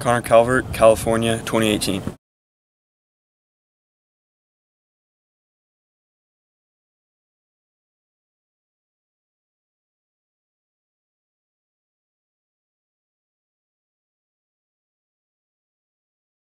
Connor Calvert, California, 2018.